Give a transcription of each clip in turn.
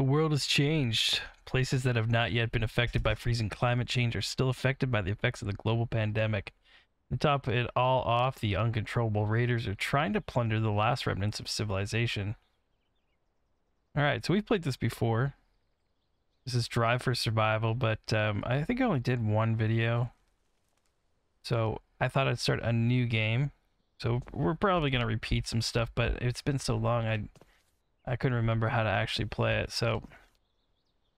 The world has changed. Places that have not yet been affected by freezing climate change are still affected by the effects of the global pandemic. To top it all off, the uncontrollable raiders are trying to plunder the last remnants of civilization. Alright, so we've played this before. This is Drive for Survival, but um, I think I only did one video. So I thought I'd start a new game. So we're probably going to repeat some stuff, but it's been so long I I couldn't remember how to actually play it. So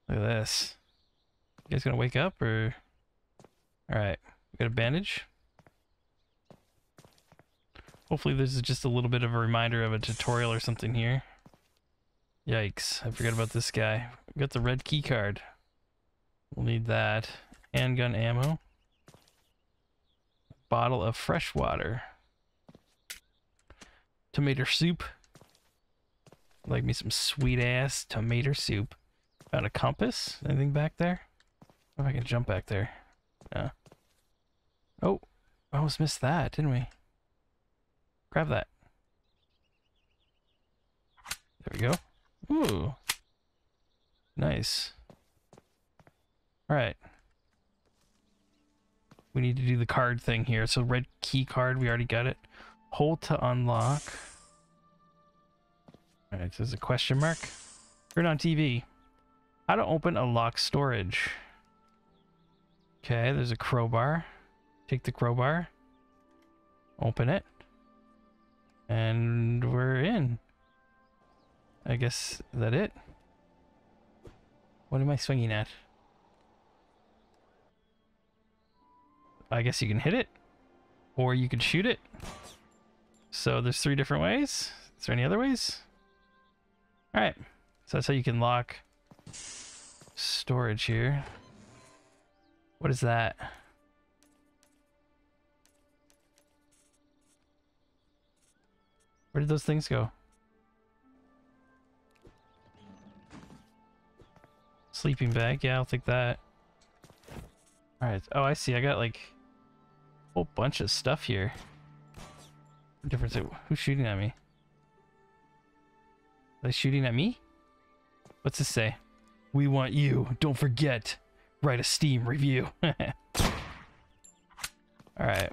look at this. You guys to wake up or... Alright, got a bandage? Hopefully this is just a little bit of a reminder of a tutorial or something here. Yikes, I forgot about this guy. We got the red key card. We'll need that. Handgun ammo. Bottle of fresh water. Tomato soup. Like me some sweet ass tomato soup. Found a compass? Anything back there? if I can jump back there. No. Oh, I almost missed that, didn't we? Grab that. There we go. Ooh. Nice. Alright. We need to do the card thing here. So red key card, we already got it. Hold to unlock. Alright, so there's a question mark. Turn on TV. How to open a locked storage. Okay, there's a crowbar. Take the crowbar. Open it. And we're in. I guess, that it? What am I swinging at? I guess you can hit it. Or you can shoot it. So there's three different ways. Is there any other ways? Alright. So that's how you can lock storage here. What is that? Where did those things go? Sleeping bag, yeah, I'll take that. Alright, oh I see, I got like a whole bunch of stuff here. Difference, who's shooting at me? Are they shooting at me? What's this say? We want you, don't forget. Write a Steam review. Alright.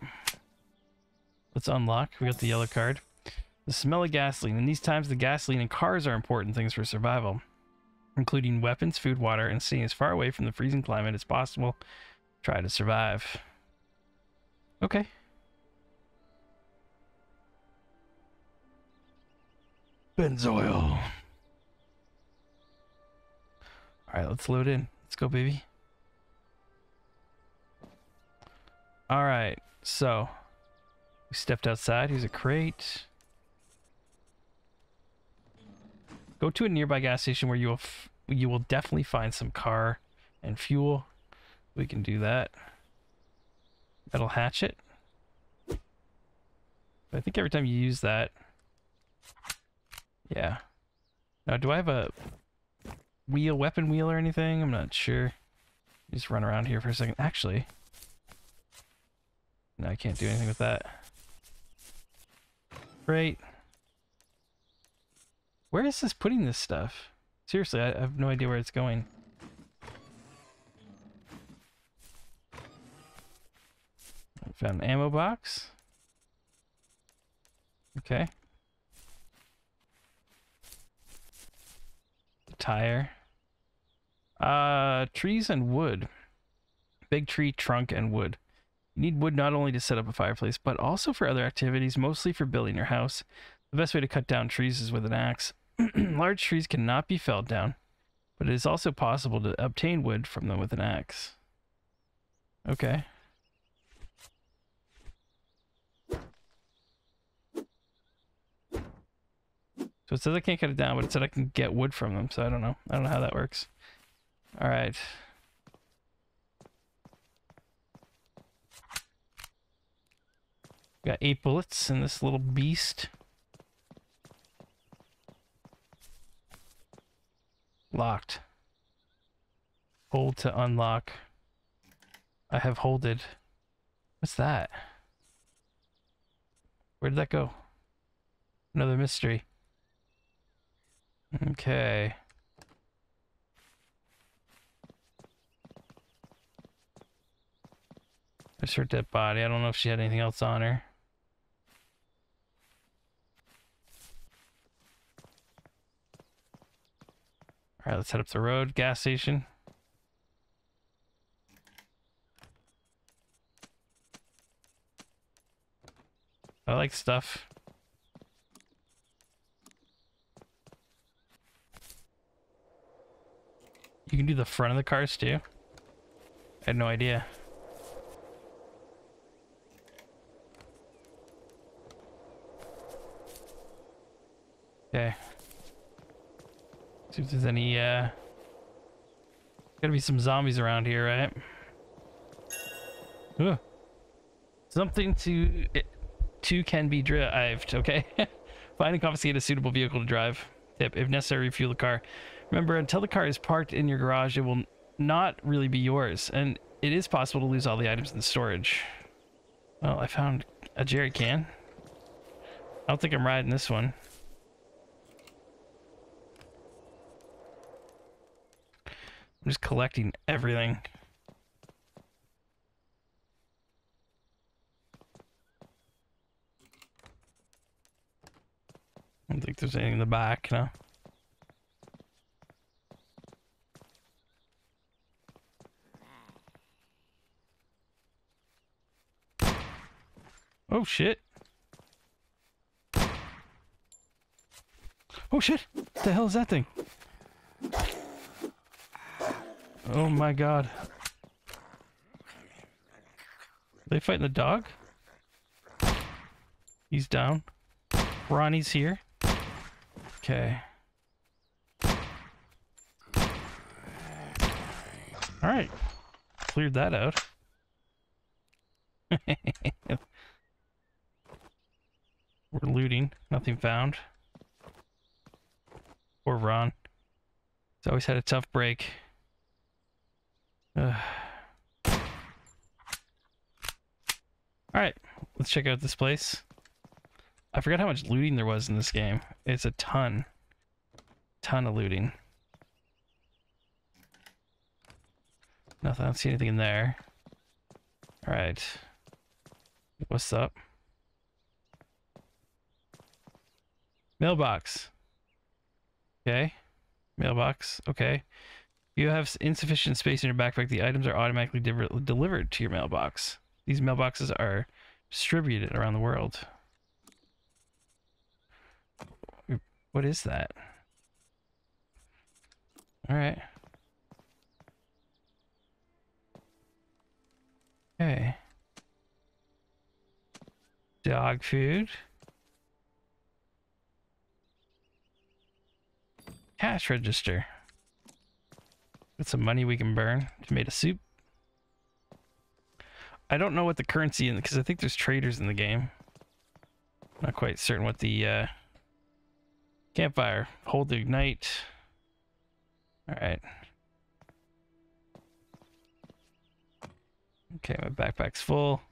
Let's unlock, we got the yellow card. The smell of gasoline. In these times, the gasoline in cars are important things for survival including weapons, food, water, and staying as far away from the freezing climate as possible. Try to survive. Okay. Benzoil. Alright, let's load in. Let's go, baby. Alright, so we stepped outside. Here's a crate. Go to a nearby gas station where you will you will definitely find some car and fuel. We can do that. Metal hatchet. I think every time you use that... Yeah. Now, do I have a wheel, weapon wheel or anything? I'm not sure. Just run around here for a second. Actually... No, I can't do anything with that. Great. Where is this putting this stuff? Seriously, I, I have no idea where it's going. I found an ammo box. Okay. Tire. Uh, trees and wood. Big tree, trunk, and wood. You need wood not only to set up a fireplace, but also for other activities, mostly for building your house. The best way to cut down trees is with an axe. Large trees cannot be felled down, but it is also possible to obtain wood from them with an axe. Okay. So it says I can't cut it down, but it said I can get wood from them, so I don't know. I don't know how that works. Alright. Got eight bullets in this little beast. Locked. Hold to unlock. I have holded. What's that? Where did that go? Another mystery. Okay. There's her dead body. I don't know if she had anything else on her. Alright, let's head up the road. Gas station. I like stuff. Can do the front of the cars too. I had no idea. Okay. See if there's any, uh... Gotta be some zombies around here, right? Ugh. Something to... It, two can be drived, okay? Find and confiscate a suitable vehicle to drive. Tip, if necessary, refuel the car. Remember, until the car is parked in your garage, it will not really be yours, and it is possible to lose all the items in the storage. Well, I found a jerry can. I don't think I'm riding this one. I'm just collecting everything. I don't think there's anything in the back, no. Oh shit. Oh shit! What the hell is that thing? Oh my god. Are they fighting the dog? He's down. Ronnie's here. Okay. Alright. Cleared that out. We're looting. Nothing found. Poor Ron. He's always had a tough break. Alright, let's check out this place. I forgot how much looting there was in this game. It's a ton. Ton of looting. Nothing, I don't see anything in there. Alright. What's up? Mailbox. Okay. Mailbox. Okay. If you have insufficient space in your backpack, the items are automatically delivered to your mailbox. These mailboxes are distributed around the world. What is that? All right. Okay. Dog food. Cash register. Got some money we can burn. Tomato soup. I don't know what the currency in because I think there's traders in the game. Not quite certain what the uh, campfire hold to ignite. All right. Okay, my backpack's full.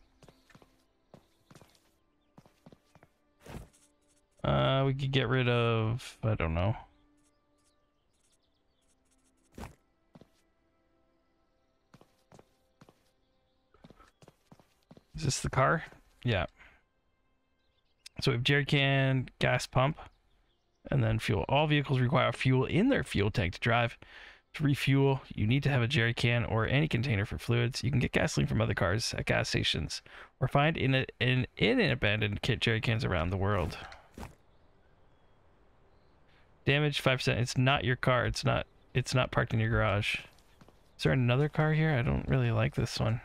Uh, we could get rid of I don't know. Is this the car? Yeah. So we have jerry can, gas pump, and then fuel. All vehicles require fuel in their fuel tank to drive. To refuel, you need to have a jerry can or any container for fluids. You can get gasoline from other cars at gas stations or find in, a, in, in an abandoned kit jerry cans around the world. Damage 5%. It's not your car. It's not it's not parked in your garage. Is there another car here? I don't really like this one.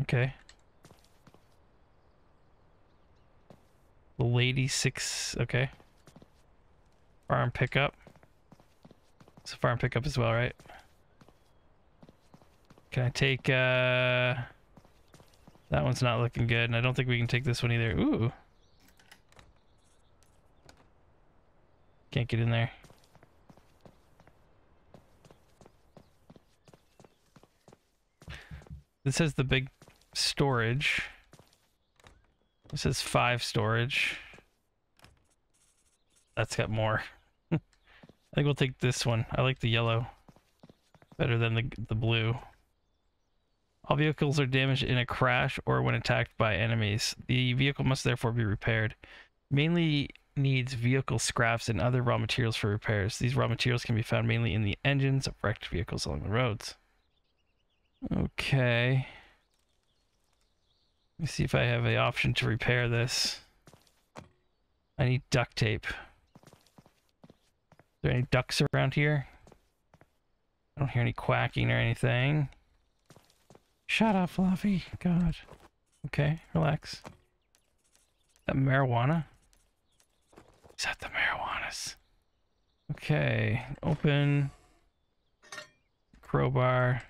Okay. The lady six. Okay. Farm pickup. It's a farm pickup as well, right? Can I take, uh... That one's not looking good, and I don't think we can take this one either. Ooh. Can't get in there. This has the big storage. This is five storage. That's got more. I think we'll take this one. I like the yellow better than the the blue. All vehicles are damaged in a crash or when attacked by enemies. The vehicle must therefore be repaired. Mainly needs vehicle scraps and other raw materials for repairs. These raw materials can be found mainly in the engines of wrecked vehicles along the roads. Okay. Let me see if I have the option to repair this. I need duct tape. Is there any ducks around here? I don't hear any quacking or anything. Shut up, Fluffy. God. Okay, relax. That marijuana? Is that the marijuanas? Okay, open. Crowbar.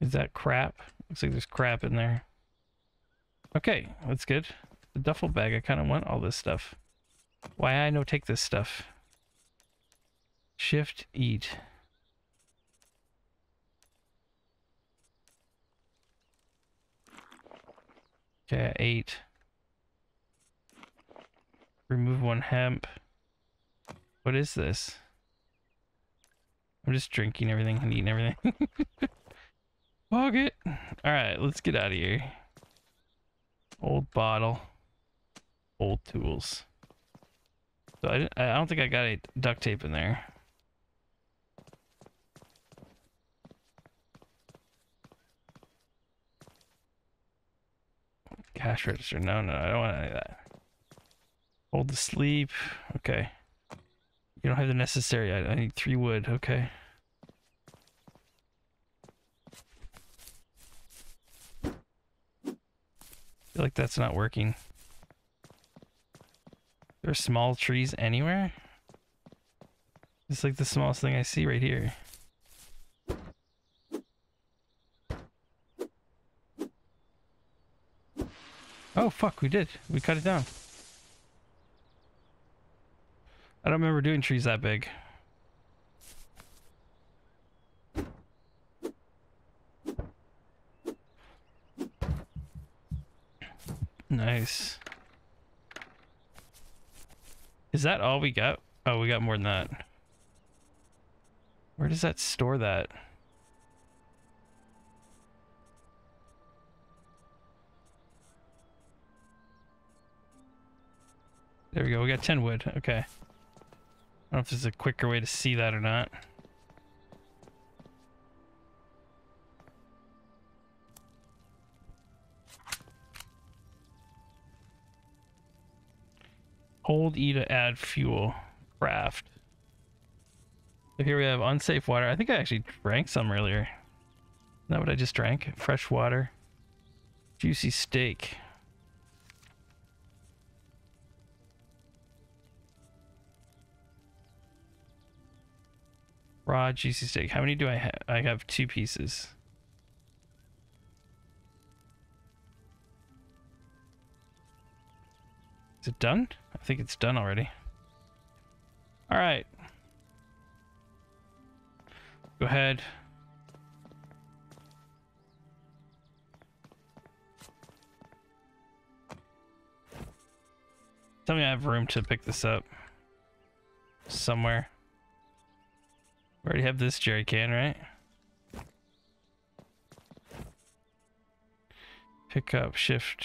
Is that crap? Looks like there's crap in there. Okay, that's good. The duffel bag, I kind of want all this stuff. Why I no take this stuff? Shift, eat. Okay, eight. Remove one hemp. What is this? I'm just drinking everything and eating everything. Fog it. Alright, let's get out of here. Old bottle. Old tools. So I, I don't think I got a duct tape in there. Cash register. No, no, I don't want any of that. Hold the sleep. Okay. You don't have the necessary. I, I need three wood. Okay. Feel like that's not working. There are small trees anywhere? It's like the smallest thing I see right here. Oh fuck, we did. We cut it down. I don't remember doing trees that big. Nice. Is that all we got? Oh, we got more than that. Where does that store that? There we go. We got 10 wood. Okay. I don't know if there's a quicker way to see that or not. Hold E to add fuel. Craft. So here we have unsafe water. I think I actually drank some earlier. Is that what I just drank? Fresh water. Juicy steak. Raw juicy steak. How many do I have? I have two pieces. Is it done? I think it's done already. All right. Go ahead. Tell me I have room to pick this up. Somewhere. We already have this jerry can, right? Pick up, shift.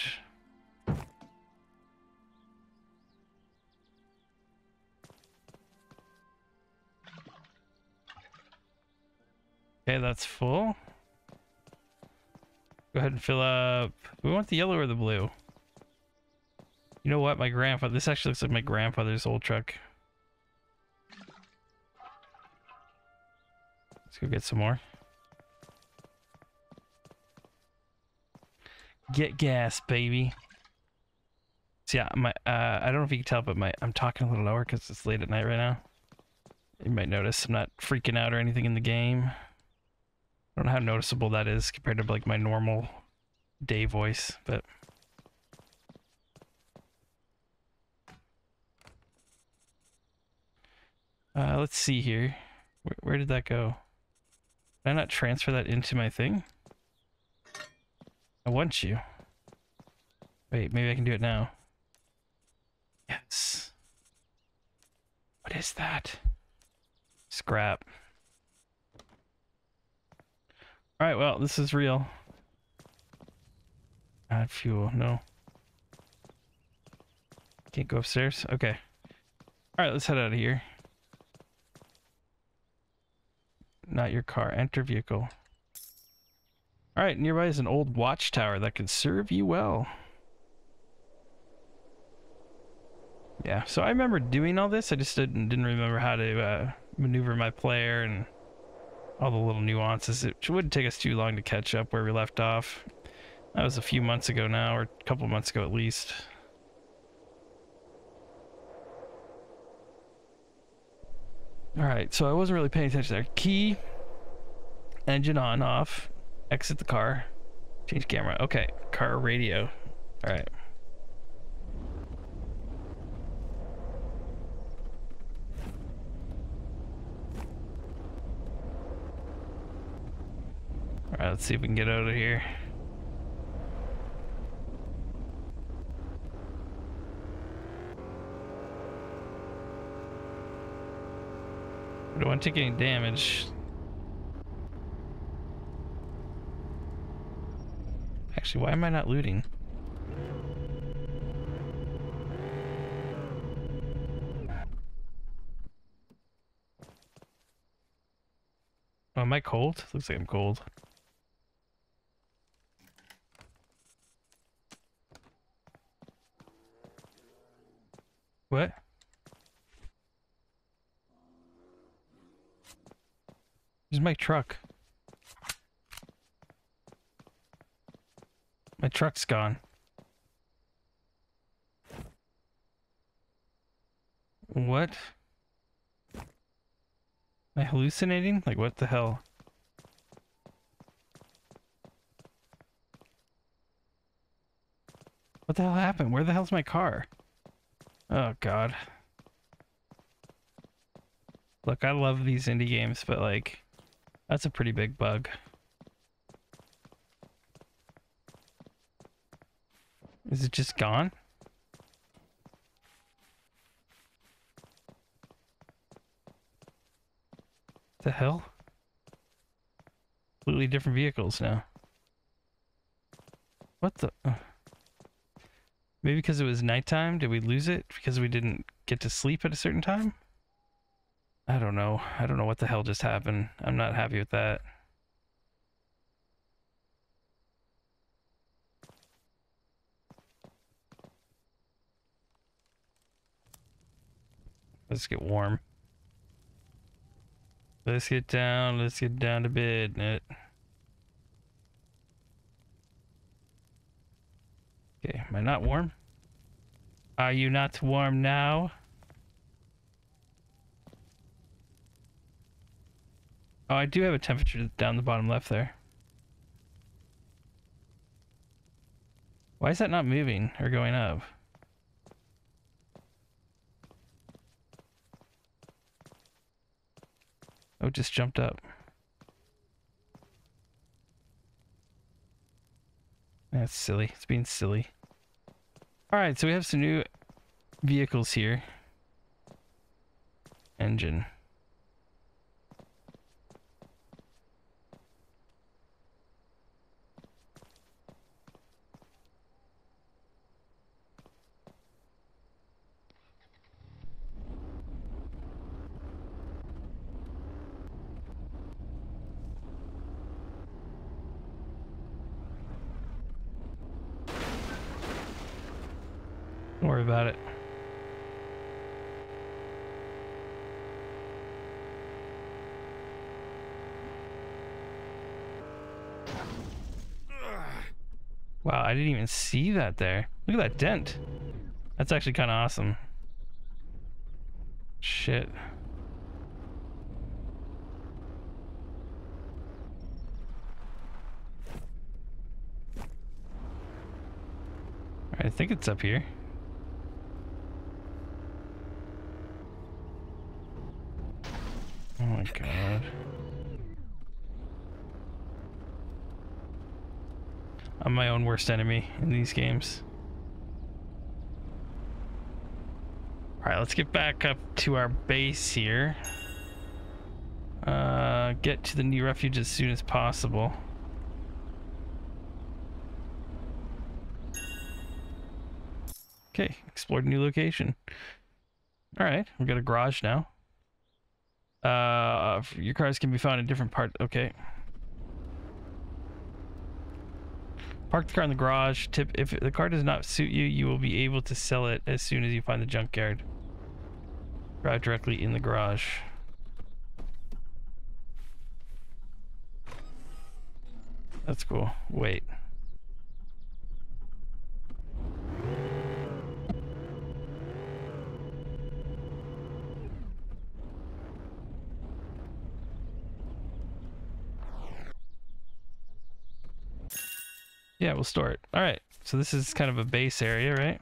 Okay, that's full. Go ahead and fill up. We want the yellow or the blue? You know what? My grandfather. This actually looks like my grandfather's old truck. Let's go get some more. Get gas, baby. So yeah, my uh, I don't know if you can tell, but my I'm talking a little lower because it's late at night right now. You might notice I'm not freaking out or anything in the game. I don't know how noticeable that is compared to like my normal day voice, but uh, let's see here. Where, where did that go? Did I not transfer that into my thing? I want you. Wait, maybe I can do it now. Yes. What is that? Scrap. All right, well, this is real. Add fuel, no. Can't go upstairs? Okay. All right, let's head out of here. Not your car. Enter vehicle. All right, nearby is an old watchtower that could serve you well. Yeah, so I remember doing all this. I just didn't, didn't remember how to uh, maneuver my player and all the little nuances. It wouldn't take us too long to catch up where we left off. That was a few months ago now, or a couple months ago at least. Alright, so I wasn't really paying attention there. Key, engine on, off, exit the car, change camera. Okay, car radio. Alright. Let's see if we can get out of here. Don't want to take any damage. Actually, why am I not looting? Oh, am I cold? Looks like I'm cold. What? Where's my truck? My truck's gone. What? Am I hallucinating? Like, what the hell? What the hell happened? Where the hell's my car? Oh god. Look, I love these indie games, but like, that's a pretty big bug. Is it just gone? The hell? Completely different vehicles now. What the? Maybe because it was nighttime, did we lose it? Because we didn't get to sleep at a certain time? I don't know. I don't know what the hell just happened. I'm not happy with that. Let's get warm. Let's get down. Let's get down to bed. Okay, am I not warm? Are you not warm now? Oh, I do have a temperature down the bottom left there. Why is that not moving or going up? Oh, just jumped up. That's silly. It's being silly. Alright, so we have some new vehicles here. Engine. About it. Wow, I didn't even see that there. Look at that dent. That's actually kind of awesome. Shit. I think it's up here. Oh my god. I'm my own worst enemy in these games. Alright, let's get back up to our base here. Uh, get to the new refuge as soon as possible. Okay, explored a new location. All right, we've got a garage now. Uh, your cars can be found in different parts. Okay. Park the car in the garage. Tip: If the car does not suit you, you will be able to sell it as soon as you find the junkyard. Drive directly in the garage. That's cool. Wait. Yeah, we'll store it. All right. So this is kind of a base area, right?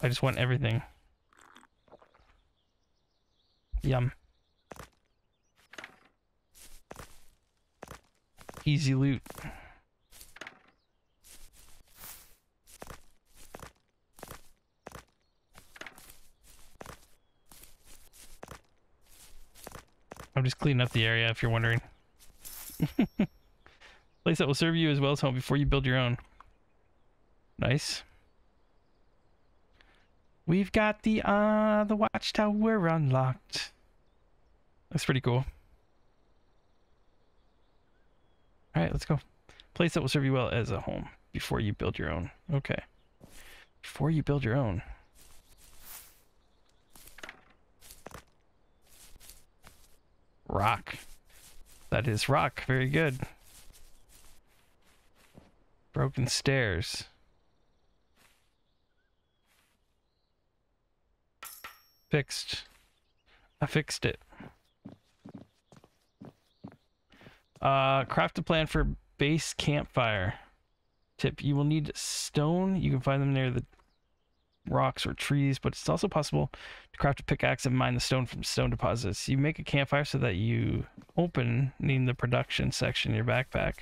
I just want everything. Yum. Easy loot. I'm just cleaning up the area if you're wondering. Place that will serve you as well as home before you build your own. Nice. We've got the uh the watchtower unlocked. That's pretty cool. Alright, let's go. Place that will serve you well as a home before you build your own. Okay. Before you build your own. Rock. That is rock. Very good. Broken stairs. Fixed. I fixed it. Uh, craft a plan for base campfire. Tip, you will need stone. You can find them near the rocks or trees, but it's also possible to craft a pickaxe and mine the stone from stone deposits. You make a campfire so that you open in the production section in your backpack.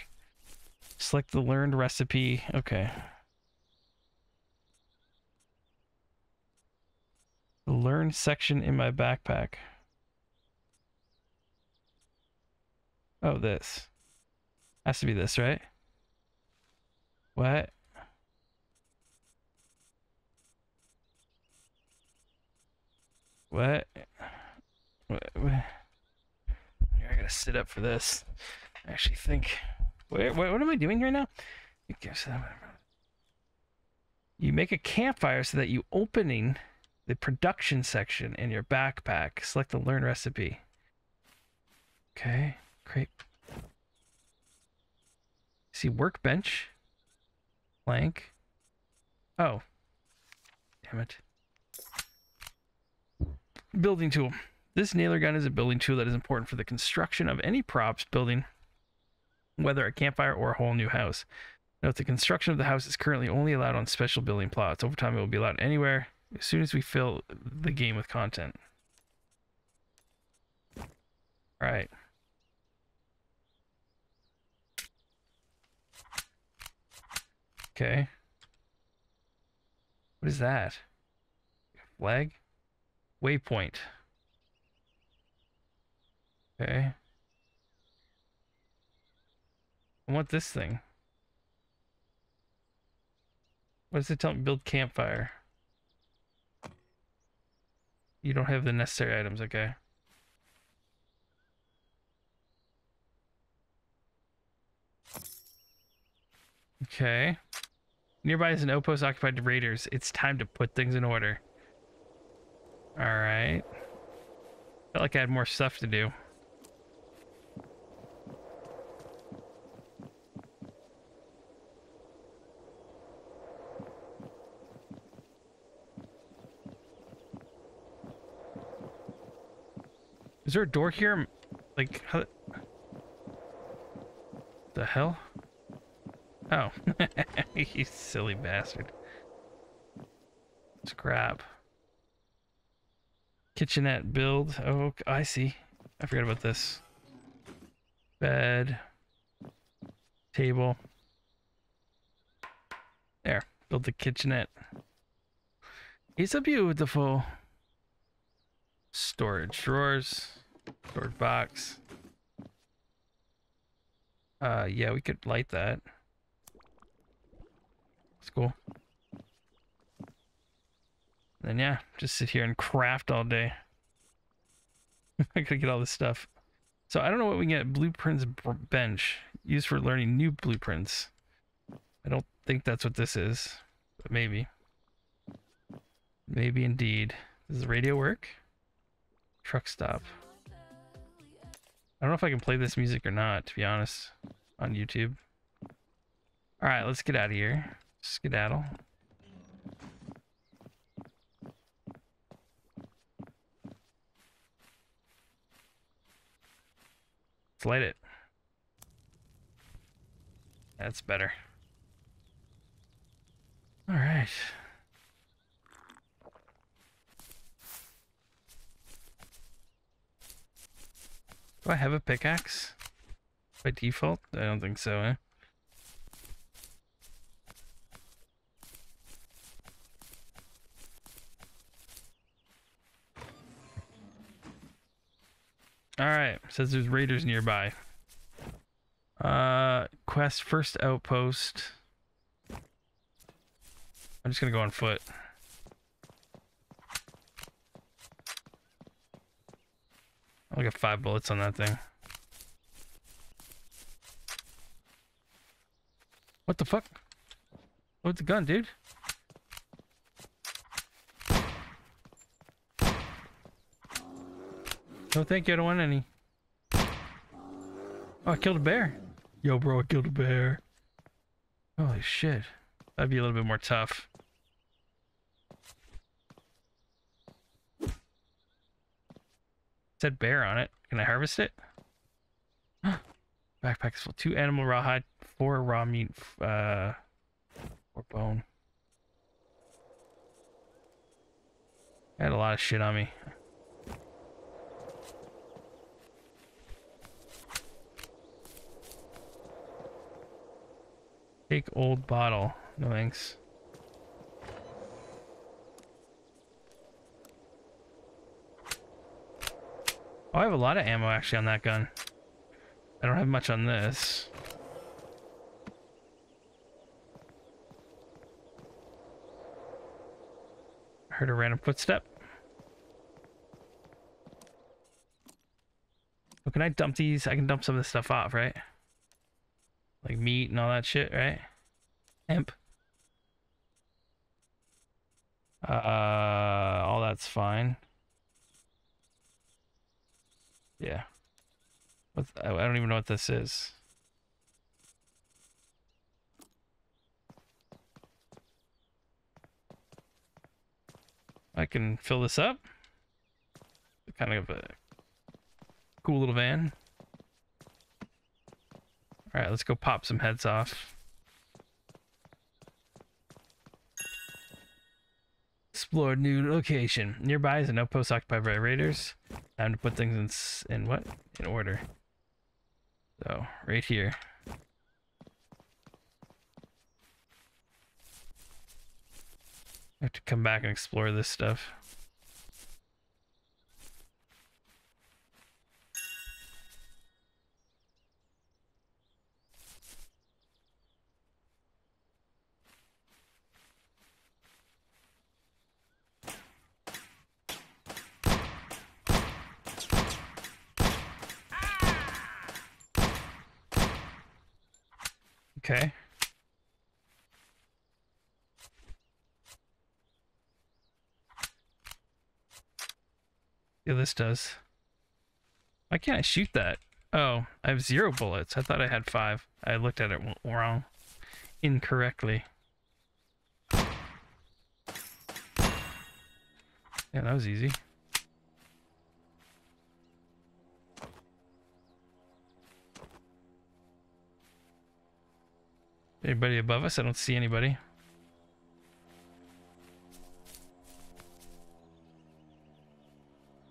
Select the learned recipe. Okay. The learn section in my backpack. Oh, this. Has to be this, right? What? What? what? what? I gotta sit up for this. I actually think. Wait, what, what am I doing here now? You make a campfire so that you opening the production section in your backpack. Select the learn recipe. Okay, great. See workbench. Plank. Oh. Damn it. Building tool. This nailer gun is a building tool that is important for the construction of any props building, whether a campfire or a whole new house. Note the construction of the house is currently only allowed on special building plots. Over time, it will be allowed anywhere as soon as we fill the game with content. All right. Okay. What is that? Flag? Waypoint. Okay. I want this thing. What does it tell me? Build campfire. You don't have the necessary items, okay. Okay. Nearby is an outpost occupied raiders. It's time to put things in order. Alright. Felt like I had more stuff to do. Is there a door here? Like, how... The hell? Oh. you silly bastard. Scrap. Kitchenette build. Oh, I see. I forgot about this. Bed. table. There, build the kitchenette. It's a beautiful storage drawers, storage box. Uh, yeah, we could light that. It's cool. Then yeah, just sit here and craft all day. I gotta get all this stuff. So I don't know what we can get. Blueprints bench used for learning new blueprints. I don't think that's what this is, but maybe. Maybe indeed. Does the radio work? Truck stop. I don't know if I can play this music or not, to be honest, on YouTube. All right, let's get out of here. Skedaddle. Let's light it. That's better. All right. Do I have a pickaxe? By default? I don't think so, eh? Alright, says there's raiders nearby. Uh, quest first outpost. I'm just gonna go on foot. I got five bullets on that thing. What the fuck? What's the gun, dude? No, thank you. I don't want any. Oh, I killed a bear. Yo, bro, I killed a bear. Holy shit. That'd be a little bit more tough. said bear on it. Can I harvest it? Backpack is full. Two animal rawhide, four raw meat, uh, or bone. I had a lot of shit on me. Take old bottle. No thanks. Oh, I have a lot of ammo actually on that gun. I don't have much on this. I heard a random footstep. Oh, can I dump these? I can dump some of this stuff off, right? Like meat and all that shit, right? Hemp. Uh, all that's fine. Yeah. What? I don't even know what this is. I can fill this up. Kind of a cool little van. All right, let's go pop some heads off. Explore new location. Nearby is an outpost occupied by raiders. Time to put things in, in what? In order. So, right here. I have to come back and explore this stuff. Okay. Yeah, this does. Why can't I shoot that? Oh, I have zero bullets. I thought I had five. I looked at it wrong. Incorrectly. Yeah, that was easy. Anybody above us? I don't see anybody.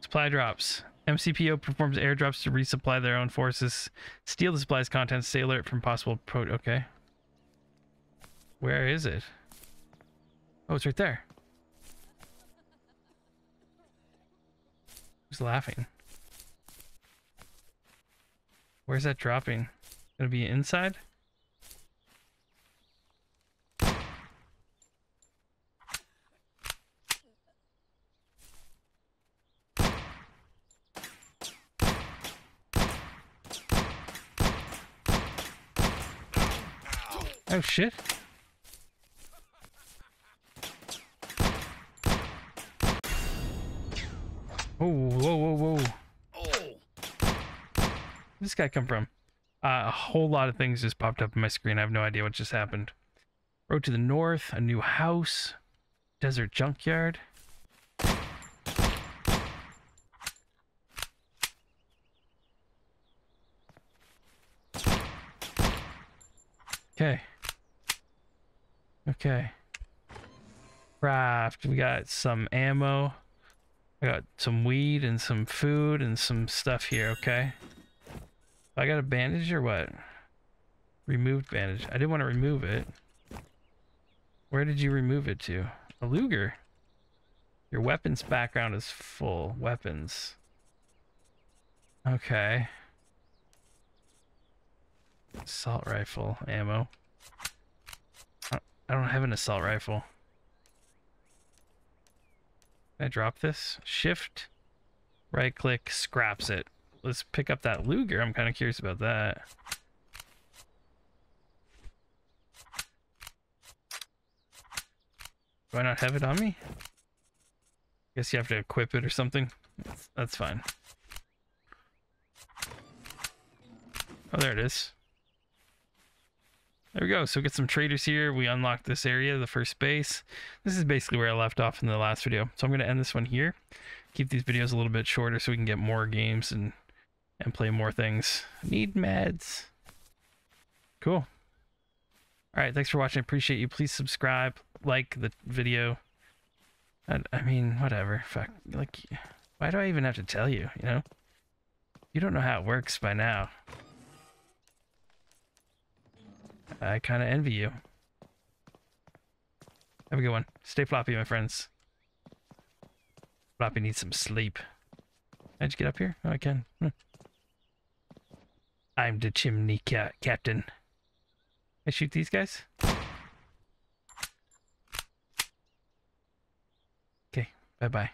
Supply drops. MCPO performs airdrops to resupply their own forces. Steal the supplies contents. Stay alert from possible pro. Okay. Where is it? Oh, it's right there. Who's laughing? Where's that dropping? Gonna be inside? Oh shit. Oh, whoa, whoa, whoa. Where'd this guy come from? Uh, a whole lot of things just popped up on my screen. I have no idea what just happened. Road to the north, a new house, desert junkyard. Okay. Okay. Craft. We got some ammo. I got some weed and some food and some stuff here, okay? I got a bandage or what? Removed bandage. I didn't want to remove it. Where did you remove it to? A Luger. Your weapons background is full. Weapons. Okay. Assault rifle ammo. I don't have an assault rifle. Can I drop this? Shift, right click, scraps it. Let's pick up that Luger. I'm kind of curious about that. Do I not have it on me? Guess you have to equip it or something. That's, that's fine. Oh, there it is. There we go. So we get some traders here. We unlocked this area, the first base. This is basically where I left off in the last video. So I'm going to end this one here. Keep these videos a little bit shorter so we can get more games and and play more things. Need meds. Cool. All right. Thanks for watching. I appreciate you. Please subscribe, like the video. And, I mean, whatever. Fuck. Like, why do I even have to tell you, you know? You don't know how it works by now. I kind of envy you. Have a good one. Stay floppy, my friends. Floppy needs some sleep. How'd you get up here? Oh, I can. Hmm. I'm the chimney ca captain. I shoot these guys? Okay, bye-bye.